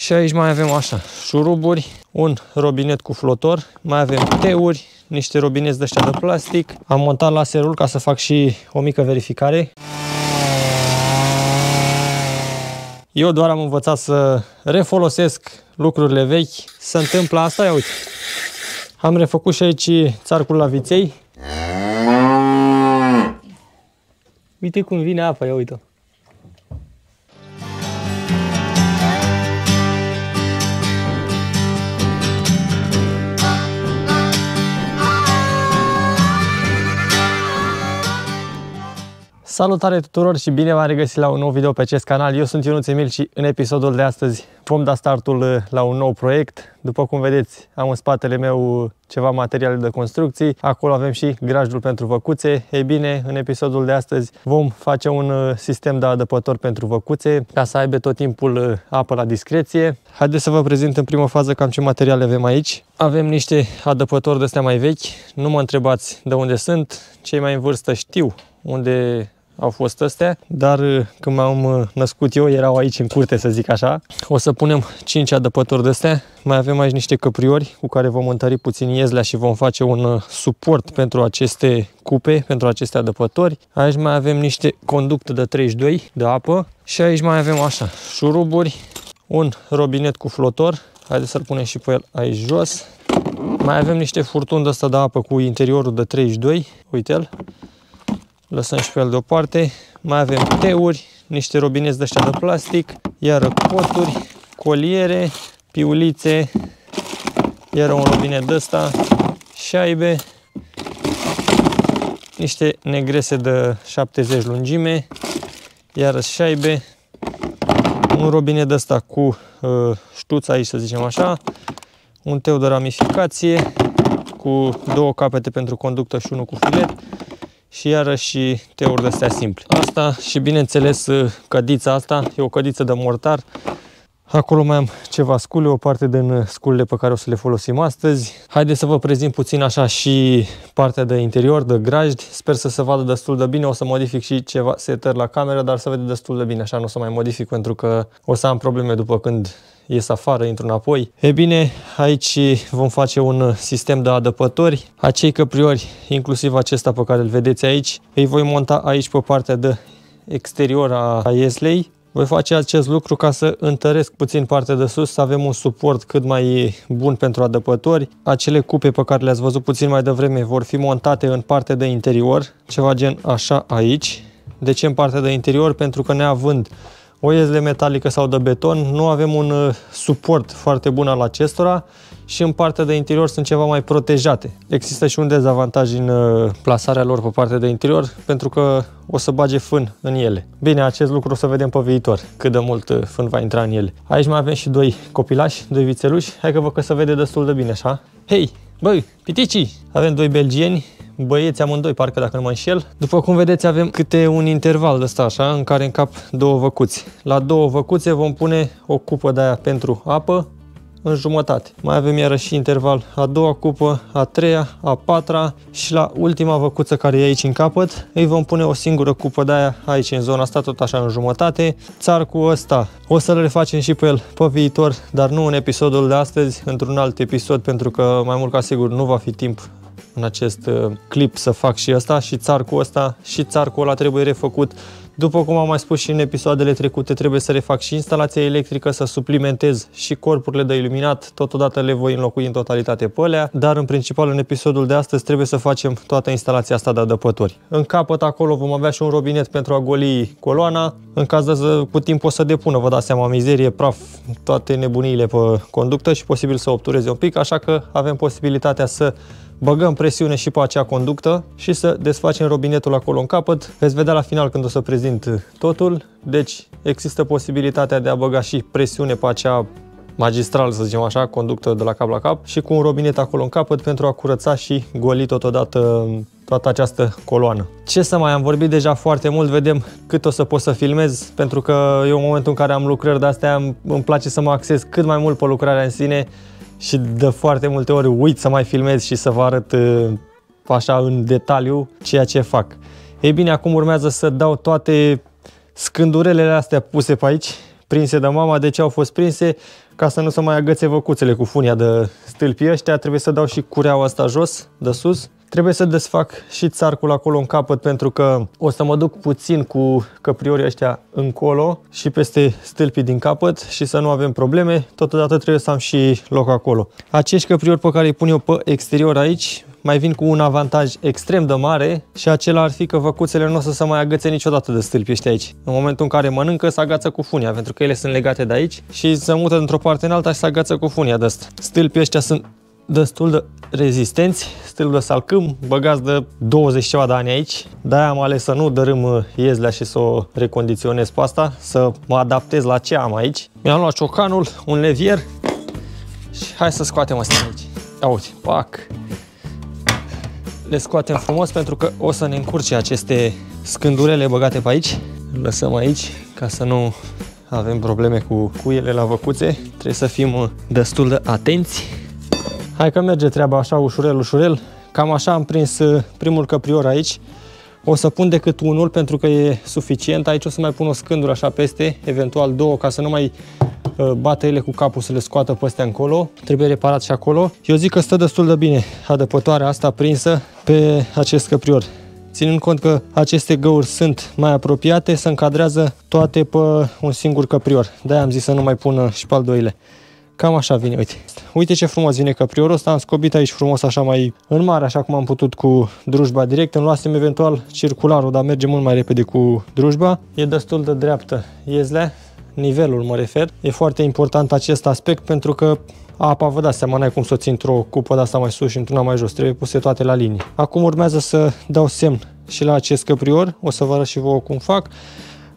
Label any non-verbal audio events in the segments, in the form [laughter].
Și aici mai avem așa, șuruburi, un robinet cu flotor, mai avem teuri, niște robineți de ăștia de plastic. Am montat laserul ca să fac și o mică verificare. Eu doar am învățat să refolosesc lucrurile vechi. Se întâmplă asta, ia uite. Am refăcut și aici țarcul la viței. Uite cum vine apa, ia uite. Salutare tuturor și bine v-am regăsit la un nou video pe acest canal. Eu sunt Ionuț Emil și în episodul de astăzi vom da startul uh, la un nou proiect. După cum vedeți, am în spatele meu ceva materiale de construcții. Acolo avem și grajdul pentru văcuțe. Ei bine, în episodul de astăzi vom face un uh, sistem de adăpător pentru văcuțe ca să aibă tot timpul uh, apă la discreție. Haideți să vă prezint în prima fază cam ce materiale avem aici. Avem niște adăpători de astea mai vechi. Nu mă întrebați de unde sunt. Cei mai în vârstă știu unde au fost astea, dar uh, când m-am uh, născut eu erau aici în curte, să zic așa. O să punem 5 adăpători de astea. Mai avem aici niște căpriori cu care vom întări puțin iezlea și vom face un uh, suport pentru aceste cupe, pentru aceste adăpători. Aici mai avem niște conducte de 32 de apă și aici mai avem așa, șuruburi, un robinet cu flotor. Haideți să-l punem și pe el aici jos. Mai avem niște furtuni de asta de apă cu interiorul de 32, uite-l lăsăm și pe el deoparte. Mai avem teuri, niște robineți de ăștia de plastic, iar poturi, coliere, piulițe, iar un robinet de ăsta, șaibe, niște negrese de 70 lungime, iar șaibe, un robinet de ăsta cu uh, ștuț aici, să zicem așa, un teu de ramificație cu două capete pentru conductă și unul cu filet, și iarăși teuri de astea simple. Asta și bineînțeles cădița asta, e o cădiță de mortar. Acolo mai am ceva scule, o parte din sculele pe care o să le folosim astăzi. Haideți să vă prezint puțin așa și partea de interior, de grajd. Sper să se vadă destul de bine. O să modific și ceva setări la cameră, dar să vede destul de bine. Așa nu o să mai modific pentru că o să am probleme după când ies afară, intru înapoi. E bine, aici vom face un sistem de adăpători. Acei căpriori, inclusiv acesta pe care îl vedeți aici, îi voi monta aici pe partea de exterior a ieslei. Voi face acest lucru ca să întăresc puțin partea de sus, să avem un suport cât mai bun pentru adăpători. Acele cupe pe care le-ați văzut puțin mai devreme vor fi montate în partea de interior, ceva gen așa aici. De ce în partea de interior? Pentru că neavând o iezle metalică sau de beton, nu avem un uh, suport foarte bun al acestora și în partea de interior sunt ceva mai protejate. Există și un dezavantaj în uh, plasarea lor pe partea de interior, pentru că o să bage fân în ele. Bine, acest lucru o să vedem pe viitor, cât de mult uh, fân va intra în ele. Aici mai avem și doi copilași, doi vițeluși. Hai că văd că se vede destul de bine, așa. Hei, băi, piticii! Avem doi belgieni, băieți amândoi, parcă dacă nu mă înșel. După cum vedeți, avem câte un interval de ăsta, așa, în care încap două văcuți. La două văcuțe vom pune o cupă de aia pentru apă, în jumătate. Mai avem iarăși interval a doua cupă, a treia, a patra și la ultima văcuță care e aici în capăt îi vom pune o singură cupă de aia aici în zona asta, tot așa în jumătate. Țarcul ăsta o să-l refacem și pe el pe viitor, dar nu în episodul de astăzi, într-un alt episod, pentru că mai mult ca sigur nu va fi timp în acest uh, clip să fac și asta și țarcul ăsta și țarcul ăla trebuie refăcut. După cum am mai spus și în episoadele trecute, trebuie să refac și instalația electrică, să suplimentez și corpurile de iluminat, totodată le voi înlocui în totalitate pe alea, dar în principal în episodul de astăzi trebuie să facem toată instalația asta de adăpători. În capăt acolo vom avea și un robinet pentru a goli coloana, în caz de cu timp o să depună, vă dați seama, mizerie, praf, toate nebuniile pe conductă și posibil să obtureze un pic, așa că avem posibilitatea să băgăm presiune și pe acea conductă și să desfacem robinetul acolo în capăt. Veți vedea la final când o să prezint totul. Deci există posibilitatea de a băga și presiune pe acea magistral, să zicem așa, conductă de la cap la cap și cu un robinet acolo în capăt pentru a curăța și goli totodată toată această coloană. Ce să mai am vorbit deja foarte mult, vedem cât o să pot să filmez, pentru că eu în momentul în care am lucrări de astea îmi place să mă axez cât mai mult pe lucrarea în sine și de foarte multe ori uit să mai filmez și să vă arăt uh, așa în detaliu ceea ce fac. Ei bine, acum urmează să dau toate scândurelele astea puse pe aici, prinse de mama. De ce au fost prinse? Ca să nu se mai agățe văcuțele cu funia de stâlpii ăștia, trebuie să dau și cureaua asta jos, de sus. Trebuie să desfac și țarcul acolo în capăt pentru că o să mă duc puțin cu căpriorii ăștia încolo și peste stâlpii din capăt și să nu avem probleme. Totodată trebuie să am și loc acolo. Acești căpriori pe care îi pun eu pe exterior aici mai vin cu un avantaj extrem de mare și acela ar fi că văcuțele nu o să se mai agățe niciodată de stâlpi ăștia aici. În momentul în care mănâncă, se agață cu funia, pentru că ele sunt legate de aici și se mută într-o parte în alta și se agață cu funia de asta. Stâlpii ăștia sunt destul de rezistenți, stilul de salcâm, băgați de 20 ceva de ani aici. De-aia am ales să nu dărâm uh, iezlea și să o recondiționez pe asta, să mă adaptez la ce am aici. Mi-am luat ciocanul, un levier și hai să scoatem asta aici. Ia uite, pac! Le scoatem frumos pentru că o să ne încurce aceste scândurele băgate pe aici. Le lăsăm aici ca să nu avem probleme cu, cu ele la văcuțe. Trebuie să fim uh, destul de atenți Hai că merge treaba așa ușurel, ușurel. Cam așa am prins uh, primul căprior aici. O să pun decât unul pentru că e suficient. Aici o să mai pun o scândură așa peste, eventual două, ca să nu mai uh, bată ele cu capul să le scoată pe astea încolo. Trebuie reparat și acolo. Eu zic că stă destul de bine adăpătoarea asta prinsă pe acest căprior. Ținând cont că aceste găuri sunt mai apropiate, se încadrează toate pe un singur căprior. De-aia am zis să nu mai pun și pe al doilea. Cam așa vine, uite. Uite ce frumos vine căpriorul ăsta, am scobit aici frumos așa mai în mare, așa cum am putut cu drujba direct. Îmi luasem eventual circularul, dar merge mult mai repede cu drujba. E destul de dreaptă iezlea, nivelul mă refer. E foarte important acest aspect pentru că apa, vă dați seama, n-ai cum să o ții într-o cupă de asta mai sus și într-una mai jos, trebuie puse toate la linie. Acum urmează să dau semn și la acest căprior, o să vă arăt și vouă cum fac.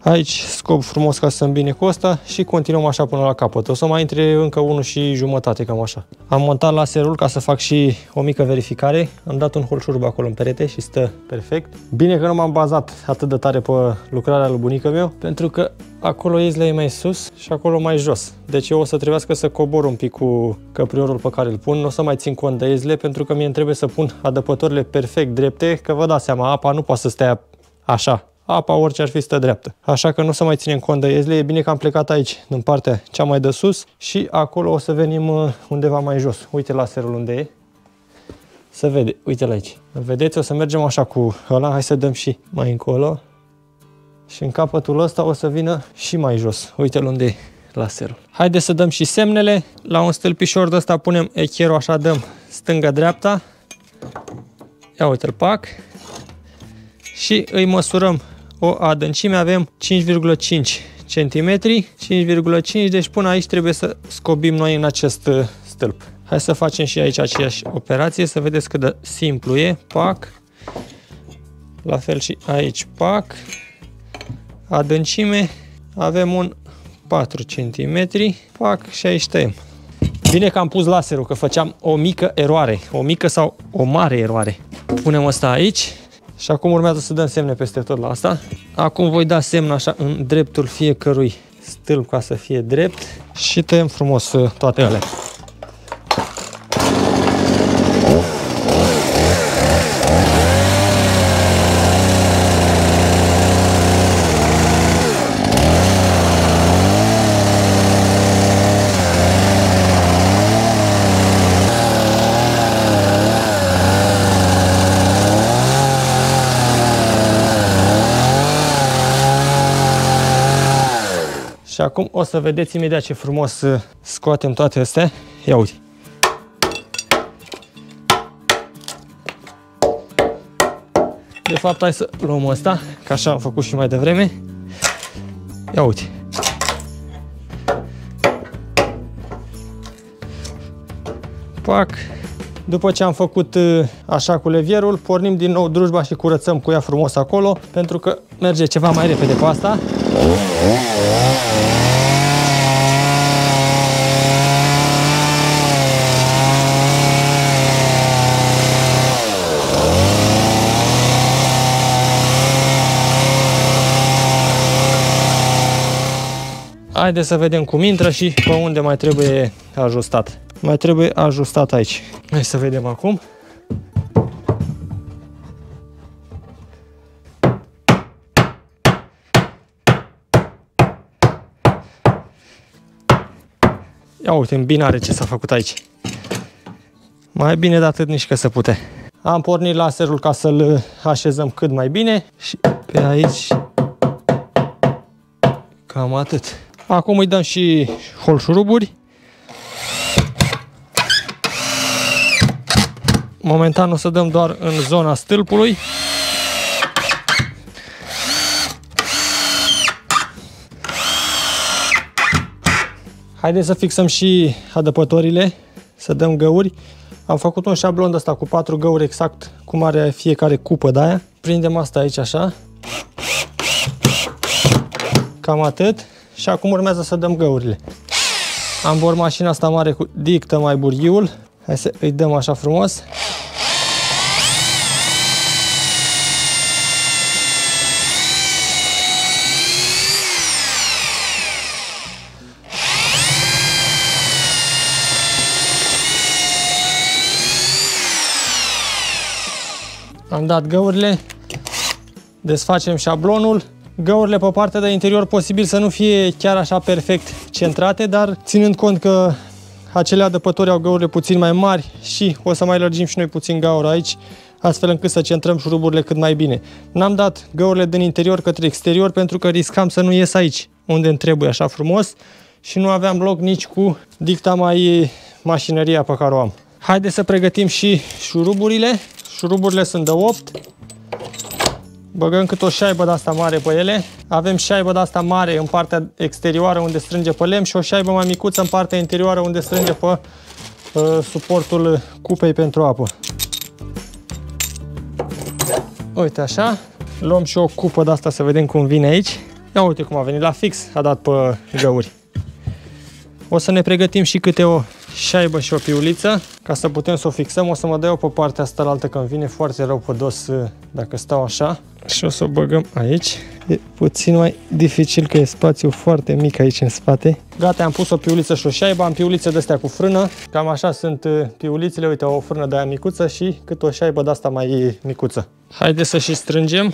Aici scop frumos ca să îmbine cu asta și continuăm așa până la capăt. O să mai intre încă unul și jumătate, cam așa. Am montat laserul ca să fac și o mică verificare. Am dat un holșurb acolo în perete și stă perfect. Bine că nu m-am bazat atât de tare pe lucrarea lui bunică meu, pentru că acolo iezlea e mai sus și acolo mai jos. Deci eu o să trebuiască să cobor un pic cu căpriorul pe care îl pun. Nu o să mai țin cont de iezle pentru că mie trebuie să pun adăpătorile perfect drepte, că vă dați seama, apa nu poate să stea așa, apa orice ar fi stă dreaptă. Așa că nu să mai ținem cont de iezle. E bine că am plecat aici, în partea cea mai de sus și acolo o să venim uh, undeva mai jos. Uite laserul unde e. Să vede, uite la aici. Vedeți, o să mergem așa cu ăla. Hai să dăm și mai încolo. Și în capătul ăsta o să vină și mai jos. Uite-l unde e laserul. Haideți să dăm și semnele. La un stâlpișor de ăsta punem echierul, așa dăm stânga-dreapta. Ia uite-l, pac. Și îi măsurăm o adâncime avem 5,5 cm, 5,5, deci până aici trebuie să scobim noi în acest uh, stâlp. Hai să facem și aici aceeași operație, să vedeți cât de simplu e, pac, la fel și aici, pac, adâncime, avem un 4 cm, pac și aici tăiem. Bine că am pus laserul, că făceam o mică eroare, o mică sau o mare eroare. Punem asta aici și acum urmează să dăm semne peste tot la asta. Acum voi da semn așa în dreptul fiecărui stâlp ca să fie drept și tăiem frumos uh, toate alea. Și acum o să vedeți imediat ce frumos uh, scoatem toate astea. Ia uite. De fapt, hai să luăm ăsta, că așa am făcut și mai devreme. Ia uite. Pac. După ce am făcut uh, așa cu levierul, pornim din nou drujba și curățăm cu ea frumos acolo, pentru că merge ceva mai repede pe asta. Haideți să vedem cum intră și pe unde mai trebuie ajustat. Mai trebuie ajustat aici. Hai să vedem acum. Ia uite, în binare ce s-a făcut aici. Mai bine de atât nici că se pute. Am pornit laserul ca să-l așezăm cât mai bine și pe aici cam atât. Acum îi dăm și holșuruburi. Momentan o să dăm doar în zona stâlpului. Haideți să fixăm și adăpătorile, să dăm găuri. Am făcut un șablon de asta cu patru găuri exact cum are fiecare cupă de aia. Prindem asta aici așa. Cam atât. Și acum urmează să dăm găurile. Am bor mașina asta mare cu dictă mai burghiul. Hai să îi dăm așa frumos. Am dat găurile, desfacem șablonul. Găurile pe partea de interior posibil să nu fie chiar așa perfect centrate, dar ținând cont că acele adăpători au găurile puțin mai mari și o să mai lărgim și noi puțin gaura aici, astfel încât să centrăm șuruburile cât mai bine. N-am dat găurile din interior către exterior pentru că riscam să nu ies aici, unde îmi trebuie așa frumos și nu aveam loc nici cu dicta mai mașinăria pe care o am. Haideți să pregătim și șuruburile. Șuruburile sunt de 8. Băgăm cât o șaibă de asta mare pe ele. Avem șaibă de asta mare în partea exterioară unde strânge pe lemn și o șaibă mai micuță în partea interioară unde strânge pe uh, suportul cupei pentru apă. Uite așa. Luăm și o cupă de asta să vedem cum vine aici. Ia uite cum a venit la fix, a dat pe găuri. O să ne pregătim și câte o șaibă și o piuliță ca să putem să o fixăm. O să mă dau eu pe partea asta la altă că îmi vine foarte rău pe dos uh, dacă stau așa. Și o să o băgăm aici. E puțin mai dificil că e spațiu foarte mic aici în spate. Gata, am pus o piuliță și o șaibă. Am piulițe de astea cu frână. Cam așa sunt uh, piulițele. Uite, o frână de aia micuță și cât o șaibă de asta mai micuță. Haideți să și strângem.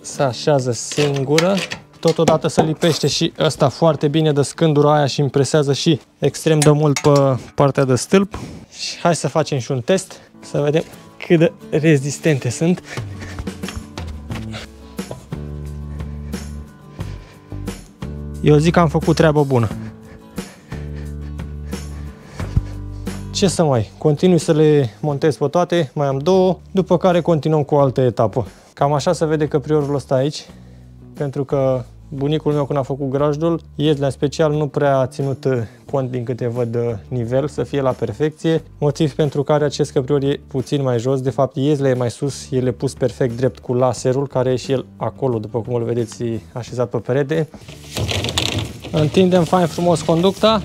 Se așează singură. Totodată se lipește și ăsta foarte bine de scândura aia și impresează și extrem de mult pe partea de stâlp. Și hai să facem și un test, să vedem cât de rezistente sunt. Eu zic că am făcut treabă bună. Ce să mai, continui să le montez pe toate, mai am două, după care continuăm cu o altă etapă. Cam așa se vede că priorul ăsta aici, pentru că bunicul meu când a făcut grajdul, iezlea special nu prea a ținut uh, cont din câte văd uh, nivel, să fie la perfecție, motiv pentru care acest căprior e puțin mai jos, de fapt iezlea e mai sus, el e pus perfect drept cu laserul, care e și el acolo, după cum îl vedeți așezat pe perete. Întindem fain frumos conducta,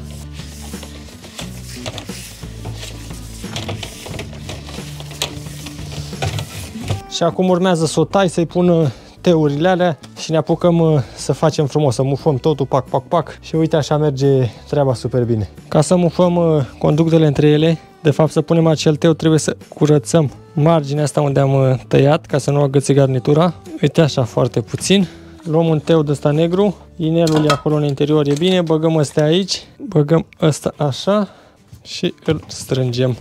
Și acum urmează să o tai, să-i pun teurile alea și ne apucăm uh, să facem frumos, să mufăm totul, pac, pac, pac și uite așa merge treaba super bine. Ca să mufăm uh, conductele între ele, de fapt să punem acel teu trebuie să curățăm marginea asta unde am uh, tăiat ca să nu agățe garnitura. Uite așa foarte puțin. Luăm un teu de ăsta negru, inelul e acolo în interior, e bine, băgăm ăsta aici, băgăm ăsta așa și îl strângem.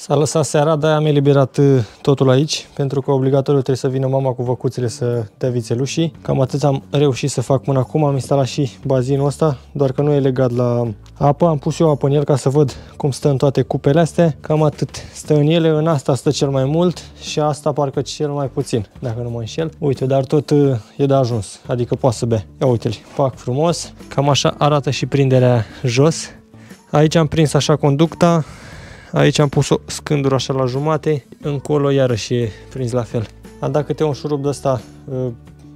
S-a lăsat seara, de-aia am eliberat uh, totul aici, pentru că obligatoriu trebuie să vină mama cu văcuțele să dea vițelușii. Cam atât am reușit să fac până acum, am instalat și bazinul ăsta, doar că nu e legat la apă. Am pus eu apă în el ca să văd cum stă în toate cupele astea. Cam atât stă în ele, în asta stă cel mai mult și asta parcă cel mai puțin, dacă nu mă înșel. Uite, dar tot uh, e de ajuns, adică poate să bea. Ia uite-l, pac frumos. Cam așa arată și prinderea jos. Aici am prins așa conducta, Aici am pus o scândură așa la jumate, încolo iarăși e prins la fel. Am dat câte un șurub de ăsta uh,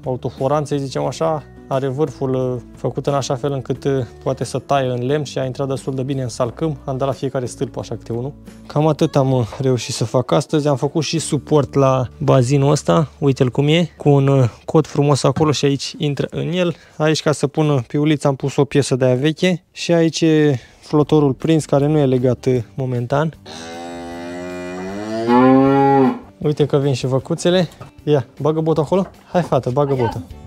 autoforan, să zicem așa, are vârful uh, făcut în așa fel încât uh, poate să taie în lemn și a intrat destul de bine în salcâm. Am dat la fiecare stâlp așa câte unul. Cam atât am reușit să fac astăzi. Am făcut și suport la bazinul ăsta, uite-l cum e, cu un cod frumos acolo și aici intră în el. Aici ca să pun piulița am pus o piesă de aia veche și aici e flotorul prins care nu e legat uh, momentan. Uite că vin și văcuțele. Ia, bagă botul acolo. Hai, fată, bagă botul.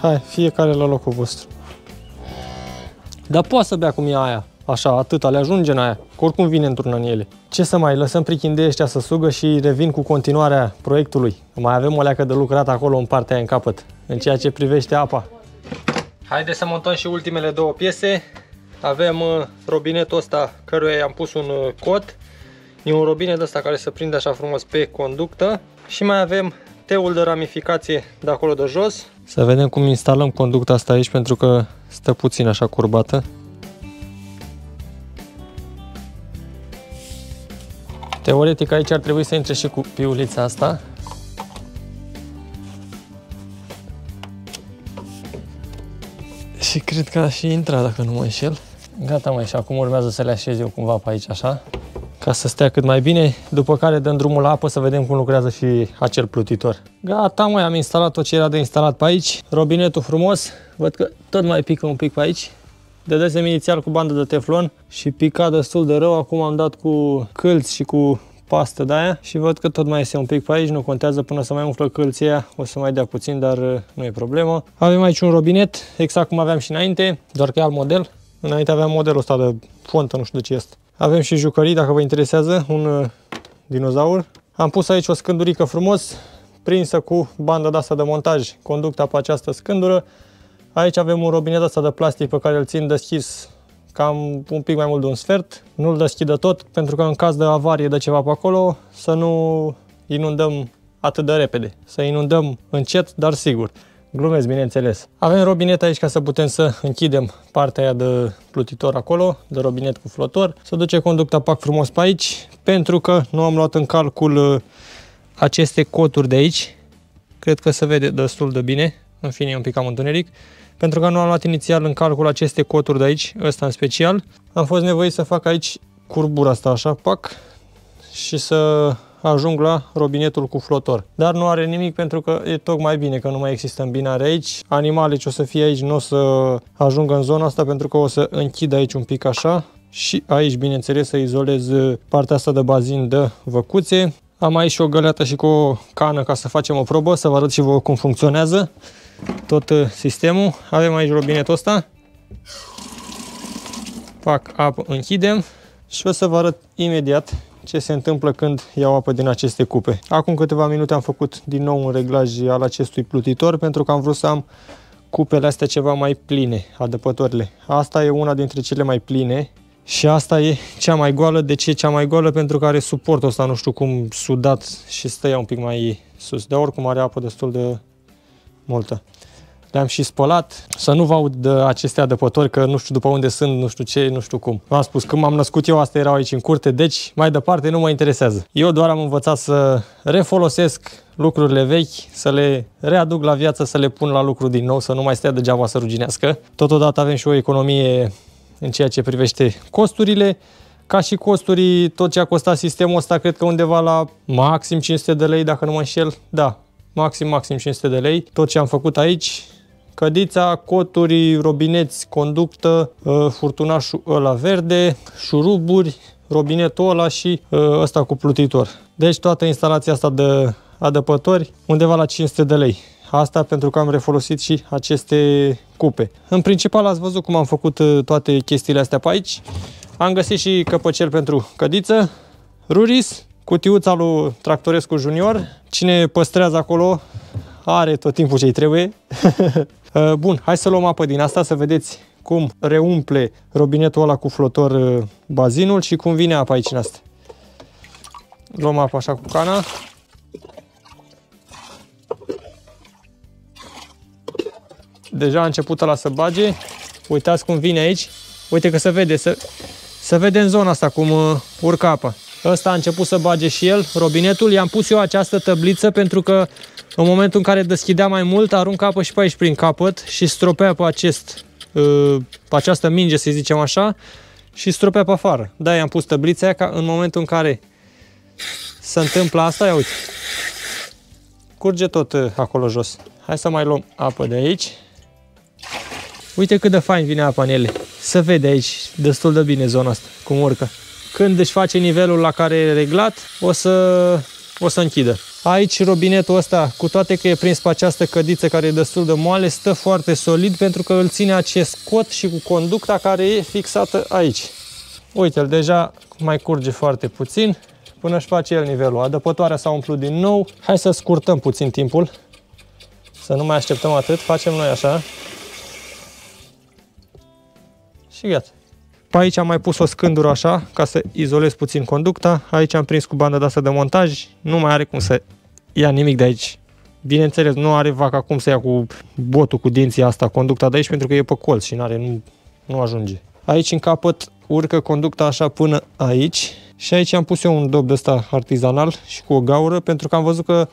Hai, fiecare la locul vostru. Dar poate să bea cum e aia. Așa, atâta, le ajunge în aia. Că oricum vine într-una în ele. Ce să mai, lăsăm prichindei ăștia să sugă și revin cu continuarea proiectului. Mai avem o leacă de lucrat acolo în partea aia în capăt, în ceea ce privește apa. Haideți să montăm și ultimele două piese. Avem uh, robinetul ăsta căruia i-am pus un uh, cot. E un robinet ăsta care se prinde așa frumos pe conductă. Și mai avem teul de ramificație de acolo de jos. Să vedem cum instalăm conducta asta aici pentru că stă puțin așa curbată. Teoretic aici ar trebui să intre și cu piulița asta. Și cred că a și intrat dacă nu mă înșel. Gata mai și acum urmează să le așez eu cumva pe aici așa ca să stea cât mai bine, după care dăm drumul la apă să vedem cum lucrează și acel plutitor. Gata, mai am instalat tot ce era de instalat pe aici, robinetul frumos, văd că tot mai pică un pic pe aici, dădesem inițial cu bandă de teflon și pica destul de rău, acum am dat cu câlți și cu pastă de aia și văd că tot mai este un pic pe aici, nu contează până să mai umflă câlția, o să mai dea puțin, dar uh, nu e problemă. Avem aici un robinet, exact cum aveam și înainte, doar că e alt model. Înainte aveam modelul ăsta de fontă, nu știu de ce este. Avem și jucării, dacă vă interesează, un uh, dinozaur. Am pus aici o scândurică frumos, prinsă cu bandă de asta de montaj, conducta pe această scândură. Aici avem un robinet ăsta de plastic pe care îl țin deschis cam un pic mai mult de un sfert. Nu-l deschidă tot, pentru că în caz de avarie de ceva pe acolo, să nu inundăm atât de repede. Să inundăm încet, dar sigur. Glumesc, bineînțeles. Avem robinet aici ca să putem să închidem partea aia de plutitor acolo, de robinet cu flotor. Să duce conducta pac frumos pe aici, pentru că nu am luat în calcul uh, aceste coturi de aici. Cred că se vede destul de bine, în fine e un pic cam întuneric. Pentru că nu am luat inițial în calcul aceste coturi de aici, ăsta în special, am fost nevoit să fac aici curbura asta așa, pac, și să ajung la robinetul cu flotor. Dar nu are nimic pentru că e tocmai bine că nu mai există îmbinare aici. Animale ce o să fie aici nu o să ajungă în zona asta pentru că o să închid aici un pic așa și aici, bineînțeles, să izolez partea asta de bazin de văcuțe. Am aici și o găleată și cu o cană ca să facem o probă, să vă arăt și vouă cum funcționează tot uh, sistemul. Avem aici robinetul ăsta. Fac apă, închidem și o să vă arăt imediat ce se întâmplă când iau apă din aceste cupe. Acum câteva minute am făcut din nou un reglaj al acestui plutitor pentru că am vrut să am cupele astea ceva mai pline, adăpătorile. Asta e una dintre cele mai pline și asta e cea mai goală. De ce cea mai goală? Pentru că are suportul ăsta, nu știu cum, sudat și stă un pic mai sus. De oricum are apă destul de multă le-am și spălat, să nu vă aud de aceste adăpători, că nu știu după unde sunt, nu știu ce, nu știu cum. V-am spus, când m-am născut eu, astea erau aici în curte, deci mai departe nu mă interesează. Eu doar am învățat să refolosesc lucrurile vechi, să le readuc la viață, să le pun la lucru din nou, să nu mai stea degeaba să ruginească. Totodată avem și o economie în ceea ce privește costurile, ca și costuri, tot ce a costat sistemul ăsta, cred că undeva la maxim 500 de lei, dacă nu mă înșel. Da, maxim, maxim 500 de lei. Tot ce am făcut aici, cădița, coturi, robineți, conductă, ă, furtunașul ăla verde, șuruburi, robinetul ăla și ă, ăsta cu plutitor. Deci toată instalația asta de adăpători undeva la 500 de lei. Asta pentru că am refolosit și aceste cupe. În principal ați văzut cum am făcut ă, toate chestiile astea pe aici. Am găsit și căpăcel pentru cădiță, ruris, cutiuța lui Tractorescu Junior. Cine păstrează acolo are tot timpul ce-i trebuie. [laughs] Uh, bun, hai să luăm apă din asta să vedeți cum reumple robinetul ăla cu flotor uh, bazinul și cum vine apa aici în asta. Luăm apă așa cu cana. Deja a început la să bage. Uitați cum vine aici. Uite că se vede, să, să vede în zona asta cum uh, urcă apa. Ăsta a început să bage și el, robinetul. I-am pus eu această tăbliță pentru că în momentul în care deschidea mai mult, arunca apă și pe aici prin capăt și stropea pe, acest, uh, pe această minge, să zicem așa, și stropea pe afară. Da, i-am pus tăblița aia ca în momentul în care se întâmplă asta, ia uite, curge tot uh, acolo jos. Hai să mai luăm apă de aici. Uite cât de fain vine apa în ele. Se vede aici destul de bine zona asta, cum urcă. Când își face nivelul la care e reglat, o să, o să închidă. Aici robinetul ăsta, cu toate că e prins pe această cădiță care e destul de moale, stă foarte solid pentru că îl ține acest cot și cu conducta care e fixată aici. Uite-l, deja mai curge foarte puțin până își face el nivelul. Adăpătoarea s-a umplut din nou. Hai să scurtăm puțin timpul. Să nu mai așteptăm atât. Facem noi așa. Și gata. Pe aici am mai pus o scândură așa, ca să izolez puțin conducta. Aici am prins cu bandă de asta de montaj. Nu mai are cum să ia nimic de aici. Bineînțeles, nu are vaca cum să ia cu botul, cu dinții asta, conducta de aici, pentru că e pe colț și n-are, nu, nu ajunge. Aici în capăt urcă conducta așa până aici și aici am pus eu un dop de ăsta artizanal și cu o gaură pentru că am văzut că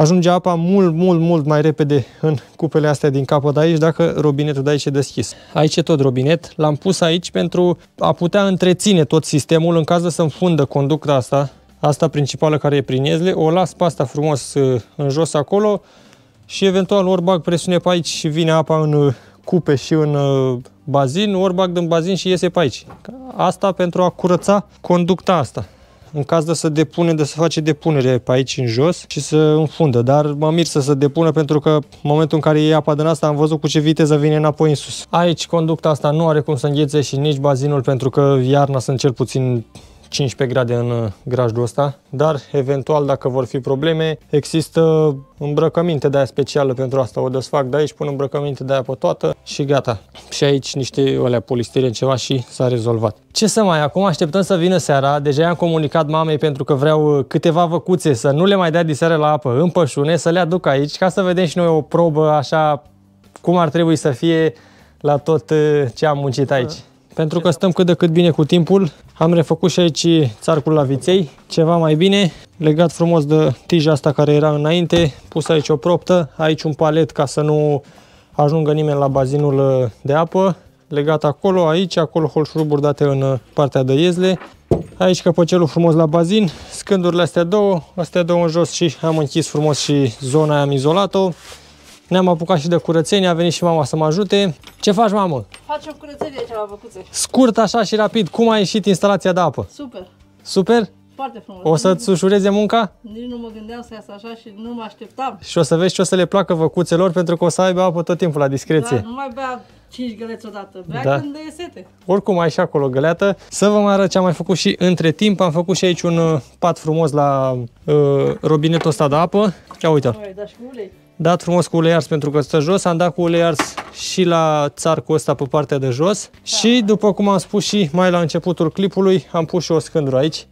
ajunge apa mult, mult, mult mai repede în cupele astea din capăt de aici dacă robinetul de aici e deschis. Aici e tot robinet, l-am pus aici pentru a putea întreține tot sistemul în caz de să înfundă conducta asta, asta principală care e prin iezle, o las pe asta frumos uh, în jos acolo și eventual ori bag presiune pe aici și vine apa în uh, cupe și în uh, bazin, ori bag din bazin și iese pe aici. Asta pentru a curăța conducta asta. În caz de să depune, de să face depunere pe aici în jos și să înfundă. Dar mă mir să se depună pentru că în momentul în care e apa din asta am văzut cu ce viteză vine înapoi în sus. Aici conducta asta nu are cum să înghețe și nici bazinul pentru că iarna sunt cel puțin 15 grade în uh, grajdul ăsta, dar eventual dacă vor fi probleme, există îmbrăcăminte de aia specială pentru asta. O desfac de aici, pun îmbrăcăminte de aia pe toată și gata. Și aici niște alea polistiren ceva și s-a rezolvat. Ce să mai, acum așteptăm să vină seara, deja i-am comunicat mamei pentru că vreau uh, câteva văcuțe să nu le mai dea diseară la apă în pășune, să le aduc aici ca să vedem și noi o probă așa cum ar trebui să fie la tot uh, ce am muncit aici. Pentru că stăm cât de cât bine cu timpul, am refăcut și aici țarcul la viței, ceva mai bine, legat frumos de tija asta care era înainte, pus aici o proptă, aici un palet ca să nu ajungă nimeni la bazinul uh, de apă, legat acolo, aici, acolo holșuruburi date în uh, partea de iezle, aici căpăcelul frumos la bazin, scândurile astea două, astea două în jos și am închis frumos și zona aia am izolat-o. Ne-am apucat și de curățenie, a venit și mama să mă ajute. Ce faci, mamă? Facem curățenie aici la băcuțe. Scurt, așa și rapid, cum a ieșit instalația de apă? Super. Super? Foarte frumos. O să-ți ușureze munca? Nici nu mă gândeam să iasă așa și nu mă așteptam. Și o să vezi ce o să le placă văcuțelor pentru că o să aibă apă tot timpul la discreție. Dar nu mai bea 5 găleți odată. Bea Da. când e sete. Oricum ai și acolo găleată. Să vă mai arăt ce am mai făcut și între timp. Am făcut și aici un uh, pat frumos la uh, robinetul ăsta de apă. Ia uite Mai da și cu ulei. Dat frumos cu ulei ars pentru că stă jos. Am dat cu ulei ars și la țarcul ăsta pe partea de jos. Și după cum am spus și mai la începutul clipului, am pus și o scândură aici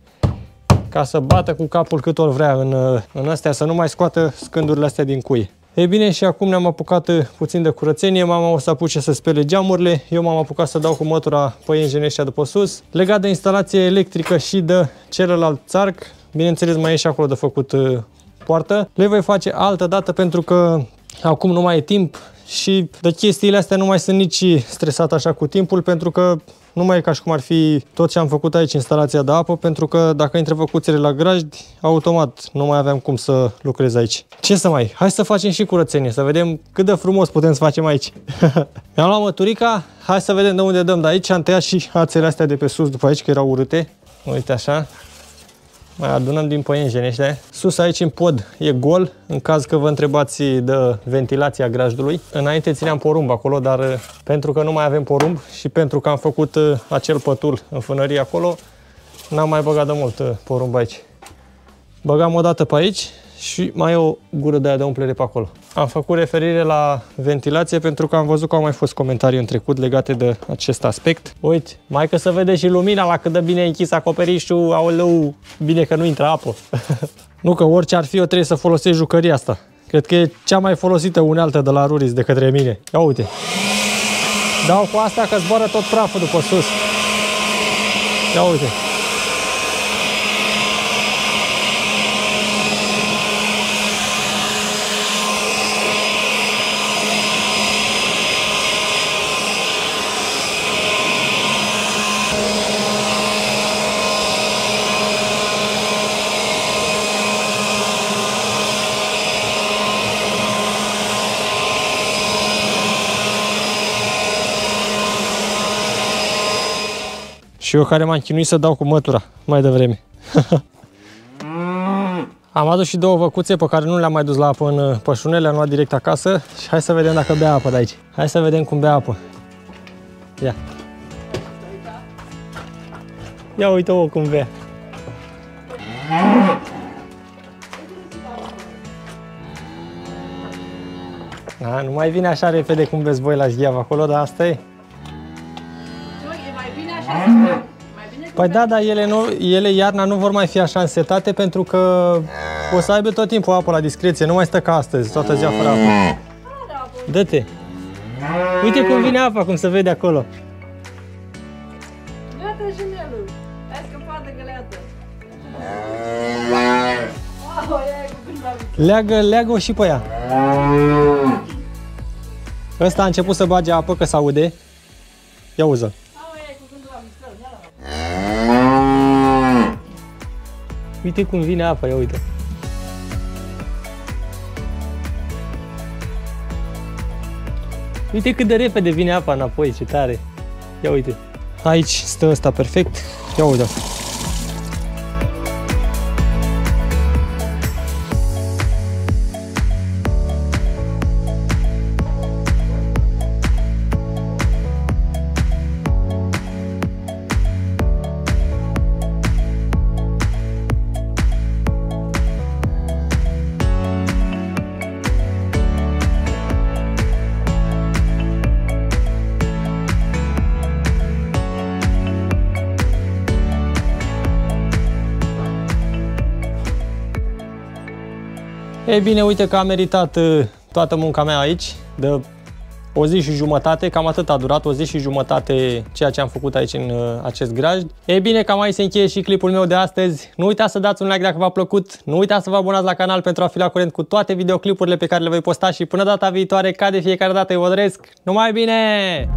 ca să bată cu capul cât ori vrea în, uh, în astea, să nu mai scoată scândurile astea din cuie. Ei bine, și acum ne-am apucat uh, puțin de curățenie, mama o să apuce să spele geamurile, eu m-am apucat să dau cu mătura păienjene ăștia de pe sus. Legat de instalație electrică și de celălalt țarc, bineînțeles mai e și acolo de făcut uh, poartă. Le voi face altă dată pentru că acum nu mai e timp și de chestiile astea nu mai sunt nici stresat așa cu timpul pentru că nu mai e ca și cum ar fi tot ce am făcut aici, instalația de apă, pentru că dacă intre făcuțele la grajdi, automat nu mai aveam cum să lucrez aici. Ce să mai? Hai să facem și curățenie, să vedem cât de frumos putem să facem aici. [laughs] Mi-am luat măturica, hai să vedem de unde dăm de aici. Am tăiat și ațele astea de pe sus după aici, că erau urâte. Uite așa. Mai adunăm din păienjeni ăștia. Sus aici în pod e gol, în caz că vă întrebați de ventilația grajdului. Înainte țineam porumb acolo, dar uh, pentru că nu mai avem porumb și pentru că am făcut uh, acel pătul în fânărie acolo, n-am mai băgat de mult uh, porumb aici. Băgam o dată pe aici și mai e o gură de aia de umplere pe acolo. Am făcut referire la ventilație pentru că am văzut că au mai fost comentarii în trecut legate de acest aspect. Uite, mai că să vede și lumina la cât de bine e închis acoperișul, aoleu, bine că nu intră apă. [laughs] nu că orice ar fi, eu trebuie să folosesc jucăria asta. Cred că e cea mai folosită unealtă de la Ruris de către mine. Ia uite. Dau cu asta că zboară tot praful după sus. Ia uite. Și eu care m-am chinuit să dau cu mătura mai devreme. [laughs] Am adus și două văcuțe pe care nu le-am mai dus la apă în uh, pășune, le-am luat direct acasă și hai să vedem dacă bea apă de aici. Hai să vedem cum bea apă. Ia. Ia uite-o cum bea. A, nu mai vine așa repede cum vezi voi la zgheav acolo, dar asta e. Păi da, dar ele, nu, ele iarna nu vor mai fi așa însetate pentru că o să aibă tot timpul apă la discreție, nu mai stă ca astăzi, toată ziua fără apă. are apă. Dă-te! Uite cum vine apa, cum se vede acolo. Gata și nelul. Ai scăpat de găleată. Oh, ia cu gândul Leagă, leagă-o și pe ea. Ăsta a început să bage apă, că se aude. Ia uză. Au, ia cu gândul la mișcări. Ia la Uite cum vine apa, ia uite. Uite cât de repede vine apa înapoi, ce tare. Ia uite. Aici stă ăsta perfect. Ia uite. Ei bine, uite că a meritat uh, toată munca mea aici, de o zi și jumătate, cam atât a durat, o zi și jumătate ceea ce am făcut aici în uh, acest graj. Ei bine, cam aici se încheie și clipul meu de astăzi. Nu uitați să dați un like dacă v-a plăcut, nu uitați să vă abonați la canal pentru a fi la curent cu toate videoclipurile pe care le voi posta și până data viitoare, ca de fiecare dată, eu vă doresc numai bine!